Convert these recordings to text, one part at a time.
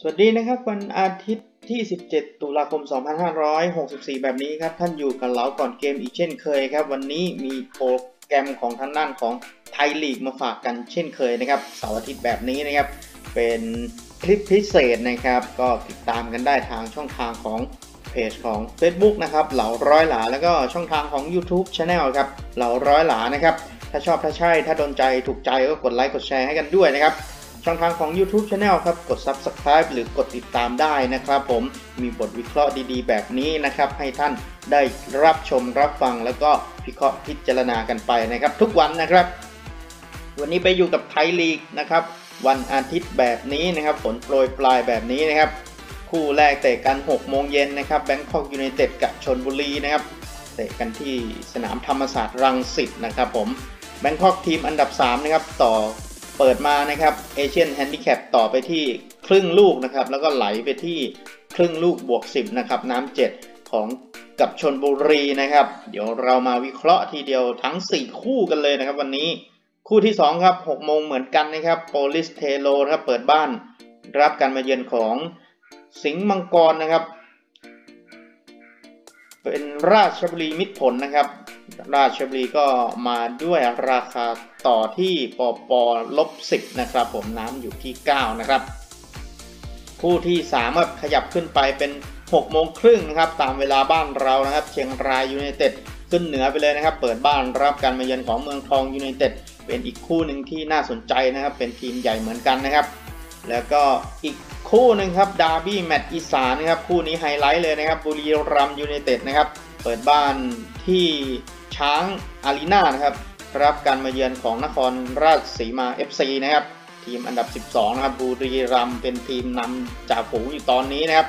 สวัสดีนะครับ วันอาทิตย์ที่ 17 ตุลาคม 2564 แบบนี้ครับ ท่านอยู่กับเราก่อนเกมอีกเช่นเคยครับ วันนี้มีโปรแกรมของทางด้านของไทยลีกมาฝากกันเช่นเคยนะครับเสาร์อาทิตย์แบบนี้นะครับ เป็นคลิปพิเศษนะครับ ก็ติดตามกันได้ทางช่องทางของเพจของ Facebook นะครับเหล่าร้อยหลาแล้วก็ช่องทางของ YouTube Channel ครับเหล่าร้อยหลานะครับถ้าชอบถ้าใช่ถ้าโดนใจถูกใจก็กดไลค์กดแชร์ให้กันด้วยนะครับ ช่องทางของ YouTube Channel ครับ กด Subscribe หรือกดติดตามได้นะครับผมมีบทวิเคราะห์ดีๆ แบบนี้นะครับ ให้ท่านได้รับชมรับฟังแล้วก็พิเคราะห์พิจารณากันไปนะครับ ทุกวันนะครับ วันนี้ไปอยู่กับไทยลีกนะครับ วันอาทิตย์แบบนี้นะครับฝนโปรยปลายแบบนี้นะครับ คู่แรกเตะกัน 6 โมงเย็นนะครับแบงคอกยูไนเต็ดกับชนบุรีนะครับเตะกันที่สนามธรรมศาสตร์รังสิตนะครับผมแบงคอกทีมอันดับ 3 นะครับ ต่อ เปิดมานะครับ Asian handicap ต่อไปที่ครึ่งลูกนะครับ แล้วก็ไหลไปที่ครึ่งลูกบวก 10 นะครับ น้ำ7ของกับชนบุรีนะครับ เดี๋ยวเรามาวิเคราะห์ทีเดียวทั้ง 4 คู่กันเลยนะครับ วันนี้คู่ที่ 2 ครับ6โมงเหมือนกันนะครับโปลิศเทโรนะครับเปิดบ้านรับการมาเยือนของสิงห์มังกรนะครับ เป็นราชบุรีมิตรผลนะครับ ราชบุรีก็มาด้วยราคา ต่อที่ปอปลบ10นะครับผมน้ำอยู่ที่ 9 นะครับ คู่ที่3ครับขยับขึ้นไปเป็น6โมงครึ่งนะครับตามเวลาบ้านเรานะครับ เชียงรายยูไนเต็ดขึ้นเหนือไปเลยนะครับ เปิดบ้านรับการมาเยือนของเมืองทองยูไนเต็ดเป็นอีกคู่หนึ่งที่น่าสนใจนะครับ เป็นทีมใหญ่เหมือนกันนะครับ แล้วก็อีกคู่หนึ่งครับดาร์บี้แมตช์อีสานนะครับคู่นี้ไฮไลท์เลยนะครับบุรีรัมย์ยูไนเต็ดนะครับ เปิดบ้านที่ช้างอารีนานะครับ รับการมาเยือนของนครราชสีมา FC นะครับ ทีมอันดับ 12 นะครับบุรีรัมย์เป็นทีมนำจ่าฝูงอยู่ตอนนี้นะครับ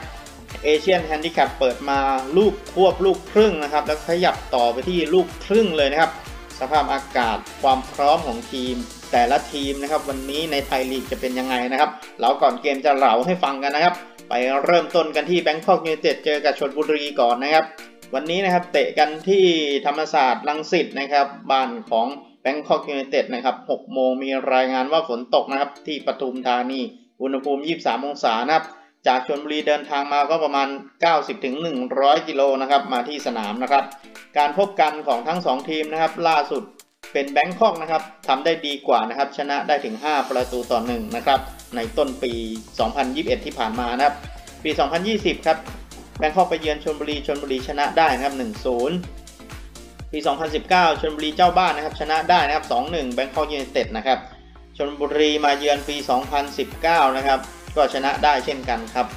Asian handicap เปิดมาลูกควบลูกครึ่งนะครับ แล้วขยับต่อไปที่ลูกครึ่งเลยนะครับ สภาพอากาศความพร้อมของทีม แต่ละทีมนะครับ วันนี้ในไทยลีกจะเป็นยังไงนะครับเหลาก่อนเกมจะเหลาให้ฟังกันนะครับ ไปเริ่มต้นกันที่แบงคอกยูไนเต็ดเจอกับชลบุรีก่อนนะครับ วันนี้นะครับเตะกันที่ธรรมศาสตร์รังสิตนะครับบ้านของแบงคอกยูไนเต็ดนะครับ6โมงมีรายงานว่าฝนตกนะครับที่ปทุมธานีอุณหภูมิ 23 องศานะครับจากชลบุรีเดินทางมาก็ประมาณ 90-100 กิโลนะครับมาที่สนามนะครับ การพบกันของทั้ง 2 ทีมนะครับ ล่าสุดเป็นแบงคอกนะครับทำได้ดีกว่านะครับ ชนะได้ถึง 5 ประตูต่อ1นะครับในต้นปี 2021 ที่ผ่านมานะครับ ปี 2020 ครับ แบงคอกไปเยือนชลบุรีชลบุรีชนะได้นะครับ1-0 ปี 2019ชลบุรีเจ้าบ้านนะครับชนะได้นะครับ2-1แบงคอกยูไนเต็ดนะครับชลบุรีมาเยือนปี 2019 นะครับ ก็ชนะได้เช่นกันครับ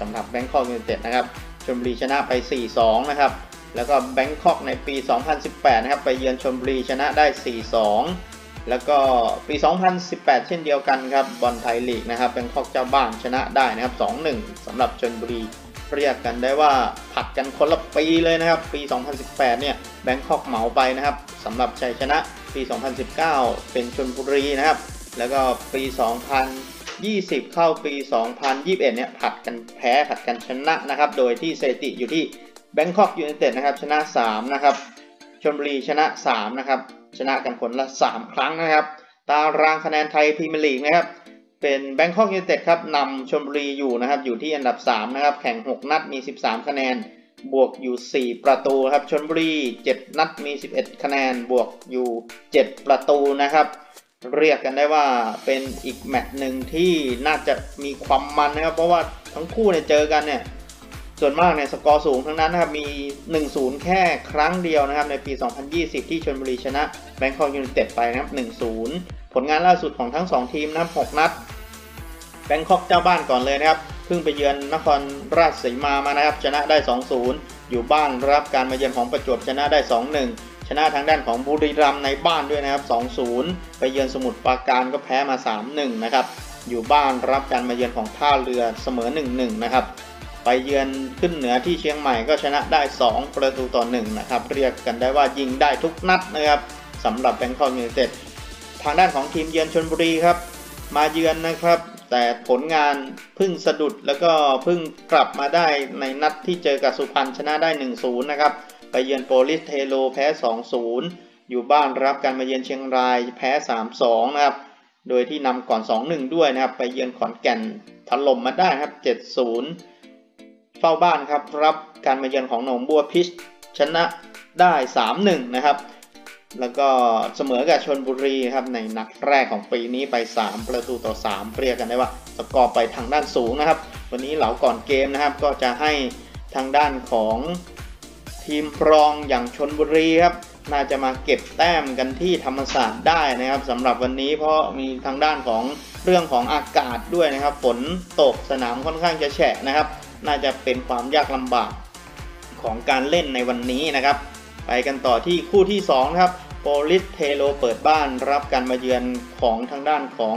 สำหรับแบงคอกยูไนเต็ดนะครับชลบุรีชนะไป 4-2 นะครับ แล้วก็แบงคอกในปี 2018 นะครับ ไปเยือนชลบุรีชนะได้ 4-2 แล้วก็ปี 2018 เช่นเดียวกันครับบอลไทยลีกนะครับแบงคอกเจ้าบ้านชนะได้นะครับ 2-1สำหรับชลบุรี เรียกกันได้ว่าผัดกันคนละปีเลยนะครับ ปี 2018 เนี่ยแบงคอกเหมาไปนะครับสำหรับชัยชนะปี 2019 เป็นชลบุรีนะครับ แล้วก็ปี 2020 เข้าปี 2021 เนี่ยผลัดกันแพ้ผลัดกันชนะนะครับ โดยที่สถิติอยู่ที่แบงคอกยูไนเต็ดนะครับชนะ 3 นะครับชลบุรีชนะ 3 นะครับ ชนะกันคนละ 3 ครั้งนะครับ ตารางคะแนนไทยพรีเมียร์ลีกนะครับ เป็นแบงคอกยูไนเต็ดครับนำชลบุรีอยู่นะครับ อยู่ที่อันดับ 3 นะครับ แข่ง 6 นัดมี 13 คะแนน บวกอยู่ 4 ประตูครับชลบุรี 7 นัดมี 11 คะแนน บวกอยู่ 7 ประตูนะครับ เรียกกันได้ว่าเป็นอีกแมตช์หนึ่งที่น่าจะมีความมันนะครับ เพราะว่าทั้งคู่เนี่ยเจอกันเนี่ยส่วนมากเนี่ยสกอร์สูงทั้งนั้นนะครับมี 1-0 แค่ครั้งเดียวนะครับในปี 2020 ที่ชลบุรีชนะแบงคอกยูไนเต็ดไปนะครับ 1-0 ผลงานล่าสุดของทั้ง 2 ทีมนะครับ 6 นัด แบงคอกเจ้าบ้านก่อนเลยนะครับเพิ่งไปเยือนนครราชสีมามานะครับชนะได้ 2-0 อยู่บ้านรับการมาเยือนของประจวบชนะได้ 2-1 ชนะทางด้านของบุรีรัมย์ในบ้านด้วยนะครับ 2-0 ไปเยือนสมุทรปราการก็แพ้มา 3-1 นะครับอยู่บ้านรับการมาเยือนของท่าเรือเสมอ 1-1 นะครับไปเยือนขึ้นเหนือที่เชียงใหม่ก็ชนะได้ 2 ประตูต่อ 1 นะครับ เรียกกันได้ว่ายิงได้ทุกนัดนะครับสำหรับแบงคอกยูไนเต็ดทางด้านของทีมเยือนชลบุรีครับ มาเยือนนะครับ แต่ผลงานพึ่งสะดุดแล้วก็พึ่งกลับมาได้ในนัดที่เจอกับสุพรรณชนะได้ 1-0 นะครับ ไปเยือนโปลิสเทโลแพ้ 2-0 อยู่บ้านรับการมาเยือนเชียงรายแพ้ 3-2 นะครับ โดยที่นำก่อน 2-1 ด้วยนะครับ ไปเยือนขอนแก่นถล่มมาได้ครับ 7-0 เฝ้าบ้านครับรับการมาเยือนของหนองบัวพิชชนะได้ 3-1 นะครับ แล้วก็เสมอกับชนบุรีครับในนัดแรกของปีนี้ไป 3 ประตูต่อ 3 เรียกกันได้ว่าสกอร์ไปทางด้านสูงนะครับ วันนี้เหลาก่อนเกมนะครับ ก็จะให้ทางด้านของทีมรองอย่างชนบุรีครับน่าจะมาเก็บแต้มกันที่ธรรมศาสตร์ได้นะครับสำหรับวันนี้เพราะมีทางด้านของเรื่องของอากาศด้วยนะครับ ฝนตกสนามค่อนข้างจะแฉะนะครับ น่าจะเป็นความยากลำบากของการเล่นในวันนี้นะครับ ไปกันต่อที่คู่ที่2ครับโปลิสเทโลเปิดบ้านรับการมาเยือนของทางด้านของ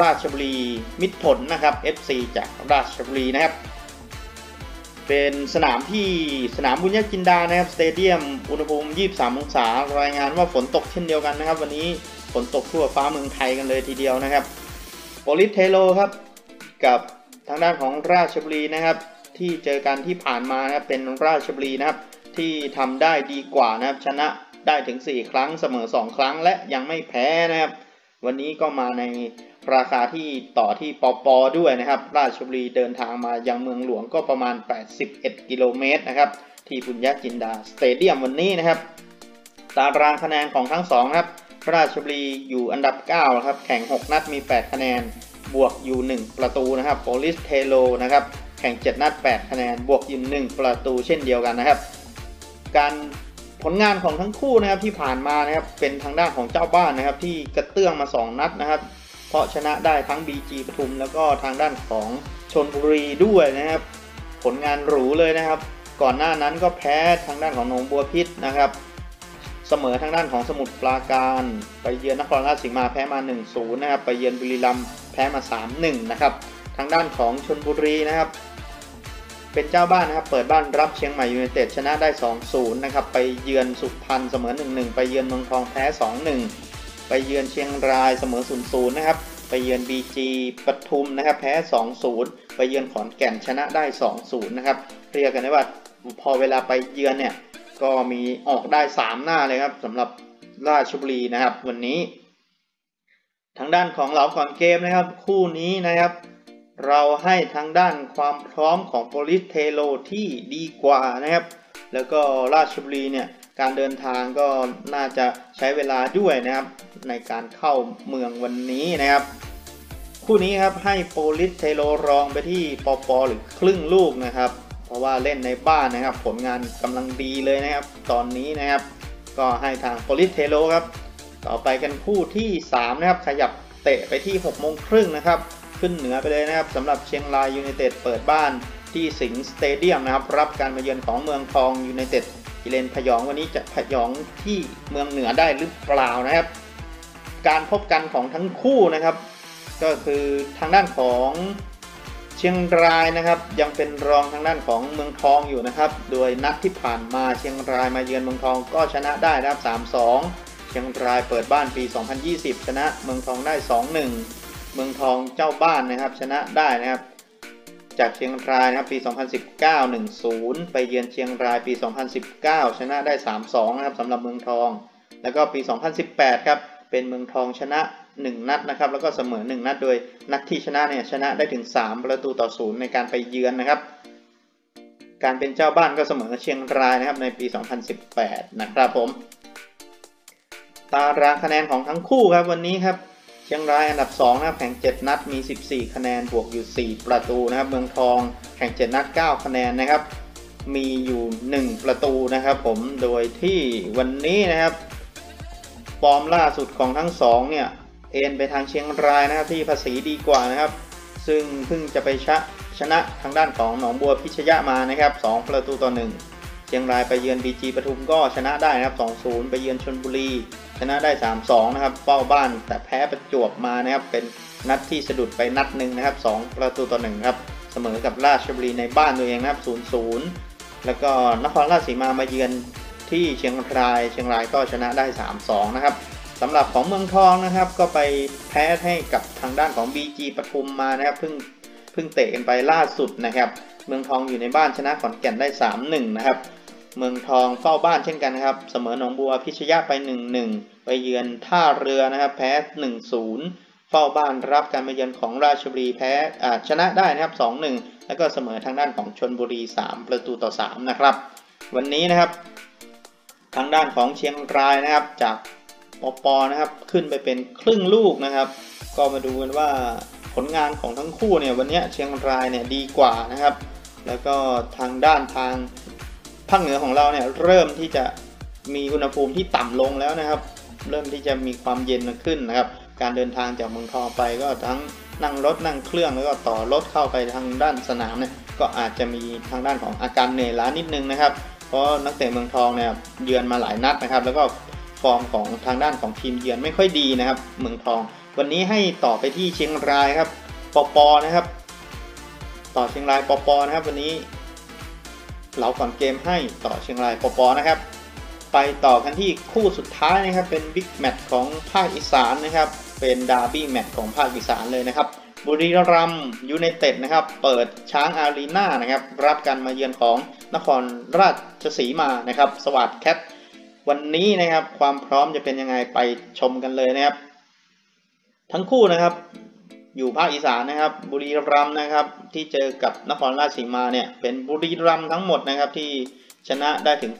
ราชบุรีมิตรผลนะครับ FC จากราชบุรีนะครับ เป็นสนามที่สนามบุณยะจินดานะครับสเตเดียมอุณหภูมิ 23 องศารายงานว่าฝนตกเช่นเดียวกันนะครับ วันนี้ฝนตกทั่วฟ้าเมืองไทยกันเลยทีเดียวนะครับโปลิศ เทโรครับกับทางด้านของราชบุรีนะครับ ที่เจอกันที่ผ่านมานะครับเป็นราชบุรีนะครับ ที่ทำได้ดีกว่านะครับ ชนะได้ถึง 4 ครั้งเสมอ 2 ครั้งและยังไม่แพ้นะครับ วันนี้ก็มาในราคาที่ต่อที่ปอปอด้วยนะครับ ราชบุรีเดินทางมายังเมืองหลวงก็ประมาณ 81 กิโลเมตรนะครับ ที่บุณยะจินดาสเตเดียมวันนี้นะครับ ตารางคะแนนของทั้งสองครับ ราชบุรีอยู่อันดับ9ครับ แข่ง 6 นัดมี 8 คะแนน บวกอยู่ 1 ประตูนะครับโปลิศ เทโรนะครับ แข่ง 7 นัด 8 คะแนน บวกอยู่ 1 ประตูเช่นเดียวกันนะครับ การผลงานของทั้งคู่นะครับที่ผ่านมานะครับเป็นทางด้านของเจ้าบ้านนะครับ ที่กระเตื้องมา 2 นัดนะครับ เพราะชนะได้ทั้ง BG ปทุม แล้วก็ทางด้านของชนบุรีด้วยนะครับ ผลงานหรูเลยนะครับ ก่อนหน้านั้นก็แพ้ทางด้านของหนองบัวพิษนะครับ เสมอทางด้านของสมุทรปราการ ไปเยือนนครราชสีมาแพ้มา 1-0 นะครับ ไปเยือนบุรีรัมย์แพ้มา 3-1 นะครับ ทางด้านของชนบุรีนะครับ เป็นเจ้าบ้านนะครับ เปิดบ้านรับเชียงใหม่ยูไนเต็ดชนะได้ 2-0 นะครับ ไปเยือนสุพรรณเสมอ 1-1 ไปเยือนเมืองทองแพ้ 2-1 ไปเยือนเชียงรายเสมอ 0-0 นะครับ ไปเยือน BG ปทุมนะครับแพ้ 2-0 ไปเยือนขอนแก่นชนะได้ 2-0 นะครับ เรียกกันได้ว่าพอเวลาไปเยือนเนี่ยก็มีออกได้ 3 หน้าเลยครับสำหรับราชบุรีนะครับ วันนี้ ทางด้านของเหลาขอนเกมนะครับ คู่นี้นะครับ เราให้ทางด้านความพร้อมของโปลิศ เทโรที่ดีกว่านะครับ แล้วก็ราชบุรีเนี่ยการเดินทางก็น่าจะใช้เวลาด้วยนะครับ ในการเข้าเมืองวันนี้นะครับคู่นี้ครับให้โปลิสเทโลรองไปที่ปอปอหรือครึ่งลูกนะครับ เพราะว่าเล่นในบ้านนะครับ ผลงานกำลังดีเลยนะครับ ตอนนี้นะครับ ก็ให้ทางโปลิศ เทโรครับ ต่อไปกันคู่ที่ 3 นะครับ ขยับเตะไปที่6โมงครึ่งนะครับ ขึ้นเหนือไปเลยนะครับสำหรับเชียงรายยูไนเต็ดเปิดบ้านที่สิงห์สเตเดียมนะครับ รับการมาเยือนของเมืองทองยูไนเต็ดกิเลนผยองวันนี้จะผยองที่เมืองเหนือได้หรือเปล่านะครับ การพบกันของทั้งคู่นะครับ ก็คือทางด้านของเชียงรายนะครับ ยังเป็นรองทางด้านของเมืองทองอยู่นะครับ โดยนัดที่ผ่านมาเชียงรายมาเยือนเมืองทองก็ชนะได้นะครับ3-2เชียงรายเปิดบ้านปี 2020 ชนะเมืองทองได้ 2-1 เมืองทองเจ้าบ้านนะครับ ชนะได้นะครับ จากเชียงรายนะครับปี 2019 1-0 ไปเยือนเชียงรายปี 2019 ชนะได้ 3-2 นะครับสำหรับเมืองทอง แล้วก็ปี 2018 ครับเป็นเมืองทองชนะ 1 นัดนะครับ แล้วก็เสมอ 1 นัดโดยนัดที่ชนะเนี่ยชนะได้ถึง 3 ประตูต่อศูนย์ในการไปเยือนนะครับ การเป็นเจ้าบ้านก็เสมอเชียงรายนะครับในปี 2018 นะครับผม ตารางคะแนนของทั้งคู่ครับวันนี้ครับ เชียงรายอันดับ2นะครับแข่ง 7 นัดมี 14 คะแนนบวกอยู่ 4 ประตูนะครับ เมืองทองแข่ง 7 นัด 9 คะแนนนะครับ มีอยู่ 1 ประตูนะครับ ผมโดยที่วันนี้นะครับฟอร์มล่าสุดของทั้งสองเนี่ยเอ็นไปทางเชียงรายนะครับที่ภาษีดีกว่านะครับ ซึ่งเพิ่งจะไปชะชนะทางด้านของหนองบัวพิชยะมานะครับ 2 ประตูต่อ 1 ชียงรายไปเยือน BG ปทุมก็ชนะได้นะครับ 2-0 ไปเยือนชนบุรี ชนะได้ 3-2 นะครับเฝ้าบ้านแต่แพ้ประจวบมานะครับ เป็นนัดที่สะดุดไปนัดหนึ่งนะครับ 2 ประตูต่อ1ครับ เสมอกับราชบุรีในบ้านตัวเองนะครับ 0-0 แล้วก็นครราชสีมามาเยือนที่เชียงราย เชียงรายก็ชนะได้ 3-2 นะครับสำหรับของเมืองทองนะครับ ก็ไปแพ้ให้กับทางด้านของ BG ปทุมมานะครับ เพิ่งเพิ่งเตะกันไปล่าสุดนะครับเมืองทองอยู่ในบ้านชนะขอนแก่นได้ 3-1 นะครับ เมืองทองเฝ้าบ้านเช่นกันครับ เสมอหนองบัวพิชยะไป 1-1 ไปเยือนท่าเรือนะครับ แพ้ 1-0 เฝ้าบ้านรับการมาเยือนของราชบุรีแพ้ชนะได้นะครับ 2-1 แล้วก็เสมอทางด้านของชนบุรี 3 ประตูต่อ 3 นะครับ วันนี้นะครับ ทางด้านของเชียงรายนะครับ จากปปนะครับ ขึ้นไปเป็นครึ่งลูกนะครับ ก็มาดูกันว่าผลงานของทั้งคู่เนี่ยวันนี้เชียงรายเนี่ยดีกว่านะครับ แล้วก็ทางด้านทาง ภาคเหนือของเราเนี่ยเริ่มที่จะมีอุณหภูมิที่ต่ำลงแล้วนะครับ เริ่มที่จะมีความเย็นขึ้นนะครับ การเดินทางจากเมืองทองไปก็ทั้งนั่งรถนั่งเครื่องแล้วก็ต่อรถเข้าไปทางด้านสนามเนี่ยก็อาจจะมีทางด้านของอาการเหนื่อยล้านิดนึงนะครับ เพราะนักเตะเมืองทองเนี่ยเยือนมาหลายนัดนะครับ แล้วก็ฟอร์มของทางด้านของทีมเยือนไม่ค่อยดีนะครับ เมืองทอง วันนี้ให้ต่อไปที่เชียงรายครับปปนะครับ ต่อเชียงรายปปนะครับ วันนี้ เหลาก่อนเกมให้ต่อเชียงรายปปนะครับ ไปต่อกันที่คู่สุดท้ายนะครับ เป็นบิ๊กแมตช์ของภาคอีสานนะครับ เป็นดาร์บี้แมตช์ของภาคอีสานเลยนะครับ บุรีรัมย์ยูไนเต็ดนะครับ เปิดช้างอารีนานะครับ รับการมาเยือนของนครราชสีมานะครับ สวัสดแคทวันนี้นะครับความพร้อมจะเป็นยังไงไปชมกันเลยนะครับ ทั้งคู่นะครับ อยู่ภาคอีสานนะครับ บุรีรัมย์นะครับ ที่เจอกับนครราชสีมาเนี่ยเป็นบุรีรัมย์ทั้งหมดนะครับที่ชนะได้ถึง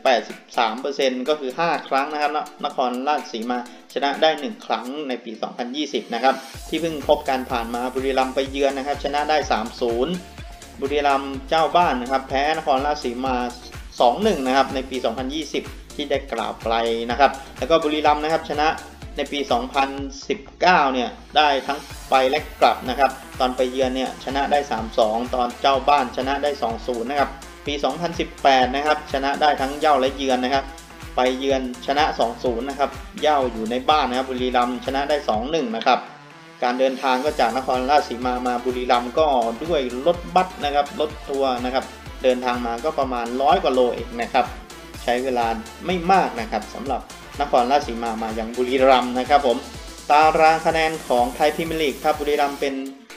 83%ก็คือ 5 ครั้งนะครับ นครราชสีมาชนะได้ 1 ครั้งในปี 2020 นะครับ ที่เพิ่งพบการผ่านมาบุรีรัมย์ไปเยือนนะครับ ชนะได้ 3-0 บุรีรัมย์เจ้าบ้านนะครับ แพ้นครราชสีมา 2-1 นะครับ ในปี 2020 ที่ได้กล่าวไปนะครับ แล้วก็บุรีรัมย์นะครับชนะ ในปี 2019 เนี่ย ได้ทั้งไปและกลับนะครับ ตอนไปเยือนเนี่ยชนะได้ 3-2 ตอนเจ้าบ้านชนะได้ 2-0 นะครับ ปี 2018 นะครับ ชนะได้ทั้งเย่าและเยือนนะครับ ไปเยือนชนะ 2-0 นะครับ เย่าอยู่ในบ้านนะครับ บุรีรัมย์ชนะได้ 2-1 นะครับ การเดินทางก็จากนครราชสีมามาบุรีรัมย์ก็ด้วยรถบัสนะครับ รถทัวร์นะครับ เดินทางมาก็ประมาณร้อยกว่าโลเองนะครับ ใช้เวลาไม่มากนะครับสำหรับ นครราชสีมามาอย่างบุรีรัมย์นะครับผมตารางคะแนนของไทยพรีเมียร์ลีกครับบุรีรัมย์เป็น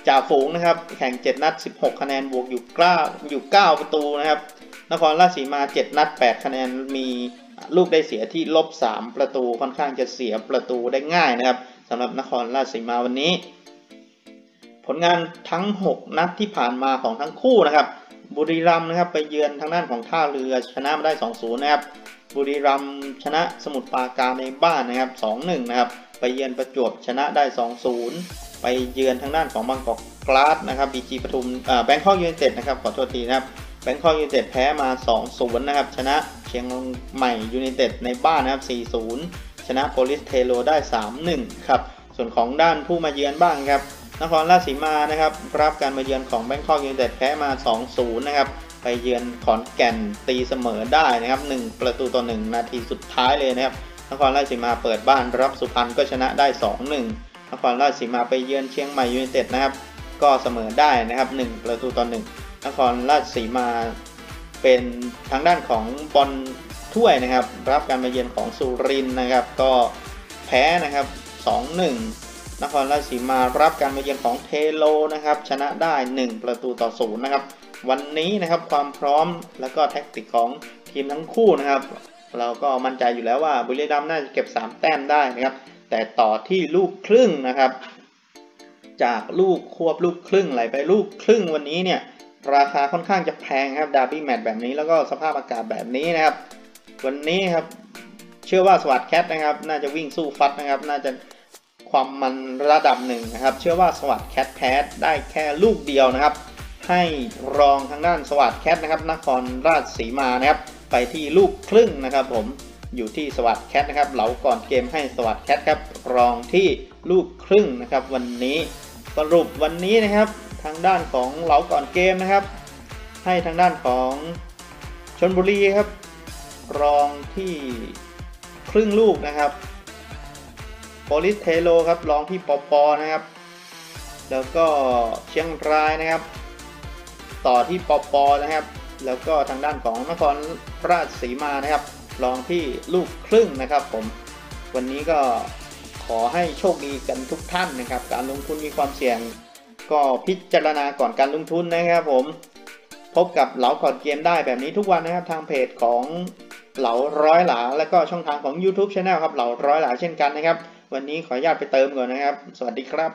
จ่าฝูงนะครับแข่ง 7 นัด 16 คะแนนบวกอยู่9อยู่ 9 ประตูนะครับนครราชสีมา 7 นัด 8 คะแนนมีลูกได้เสียที่ลบ 3 ประตูค่อนข้างจะเสียประตูได้ง่ายนะครับสำหรับนครราชสีมาวันนี้ ผลงานทั้ง 6 นัดที่ผ่านมาของทั้งคู่นะครับบุรีรัมย์นะครับไปเยือนทางด้านของท่าเรือชนะมาได้ 2-0 นะครับ บุรีรัมย์ชนะสมุทรปราการในบ้านนะครับ 2-1 นะครับ ไปเยือนประจวบชนะได้ 2-0 ไปเยือนทางด้านของบางกอกกลาสนะครับบีจีปทุมแบงคอกยูไนเต็ดนะครับขอโทษทีนะครับแบงคอกยูไนเต็ดแพ้มา 2-0 นะครับ ชนะเชียงใหม่ยูไนเต็ดในบ้านนะครับ 4-0 ชนะโปลิศ เทโรได้ 3-1 ครับ ส่วนของด้านผู้มาเยือนบ้างครับนครราชสีมานะครับรับการมาเยือนของแบงคอกยูไนเต็ดแพ้มา 2-0 นะครับ ไปเยือนขอนแก่นตีเสมอได้นะครับ 1 ประตูต่อ 1 นาทีสุดท้ายเลยนะครับ นครราชสีมาเปิดบ้านรับสุพรรณก็ชนะได้ 2-1 นครราชสีมาไปเยือนเชียงใหม่ยูไนเต็ดนะครับ ก็เสมอได้นะครับ 1 ประตูต่อ 1 นครราชสีมาเป็นทางด้านของบอลถ้วยนะครับ รับการมาเยือนของสุรินนะครับ ก็แพ้นะครับ 2-1 นครราชสีมารับการมาเยือนของเทโลนะครับ ชนะได้ 1 ประตูต่อ 0 นะครับ วันนี้นะครับความพร้อมแล้วก็แท็กติกของทีมทั้งคู่นะครับ เราก็มั่นใจอยู่แล้วว่าบุรีรัมย์น่าจะเก็บ 3 แต้มได้นะครับ แต่ต่อที่ลูกครึ่งนะครับ จากลูกควบลูกครึ่งไหลไปลูกครึ่งวันนี้เนี่ยราคาค่อนข้างจะแพงครับดาร์บี้แมตช์แบบนี้แล้วก็สภาพอากาศแบบนี้นะครับ วันนี้ครับเชื่อว่าสวัสดแคทนะครับ น่าจะวิ่งสู้ฟัดนะครับ น่าจะความมันระดับหนึ่งนะครับ เชื่อว่าสวัสดแคทแพ้ได้แค่ลูกเดียวนะครับ ให้รองทางด้านสวัสดแคทนะครับนครราชสีมานะครับ ไปที่ลูกครึ่งนะครับผมอยู่ที่สวัสดแคทนะครับเหลาก่อนเกมให้สวัสดแคทครับรองที่ลูกครึ่งนะครับ วันนี้สรุปวันนี้นะครับ ทางด้านของเหลาก่อนเกมนะครับ ให้ทางด้านของชนบุรีครับ รองที่ครึ่งลูกนะครับโปลิสเทโลครับรองที่ปปนะครับ แล้วก็เชียงรายนะครับ ต่อที่ปปนะครับ แล้วก็ทางด้านของนครราชสีมานะครับ รองที่ลูกครึ่งนะครับ ผมวันนี้ก็ขอให้โชคดีกันทุกท่านนะครับ การลงทุนมีความเสี่ยง ก็พิจารณาก่อนการลงทุนนะครับ ผมพบกับเหลาก่อนเกมได้แบบนี้ทุกวันนะครับทางเพจของเหลาร้อยหลา และก็ช่องทางของ YouTube Channel ครับเหลาร้อยหลาเช่นกันนะครับ วันนี้ขออนุญาตไปเติมก่อนนะครับ สวัสดีครับ